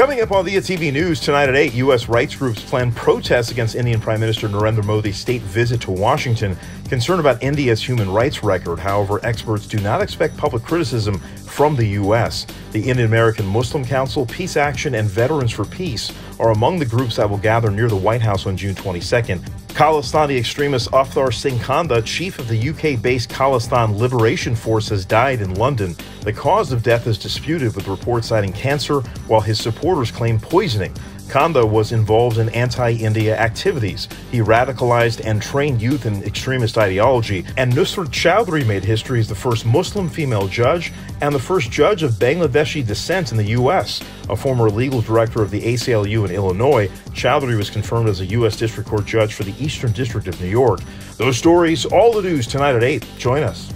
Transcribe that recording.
Coming up on Diya TV News tonight at 8, U.S. rights groups plan protests against Indian Prime Minister Narendra Modi's state visit to Washington, concerned about India's human rights record. However, experts do not expect public criticism from the U.S. The Indian American Muslim Council, Peace Action, and Veterans for Peace are among the groups that will gather near the White House on June 22nd. Khalistani extremist Avtar Singh Khanda, chief of the UK based Khalistan Liberation Force, has died in London. The cause of death is disputed, with reports citing cancer, while his supporters claim poisoning. Khanda was involved in anti India activities. He radicalized and trained youth in extremist ideology. And Nusrat Choudhury made history as the first Muslim female judge and the first judge of Bangladeshi descent in the U.S. A former legal director of the ACLU in Illinois, Choudhury was confirmed as a U.S. District Court judge for the Eastern District of New York. Those stories, all the news tonight at 8. Join us.